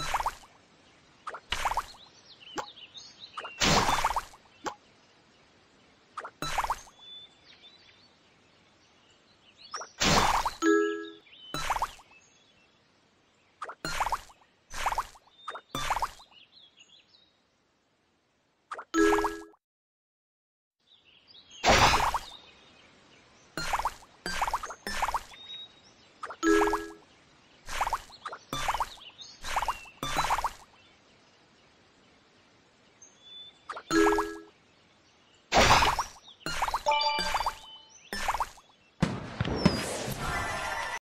Ugh.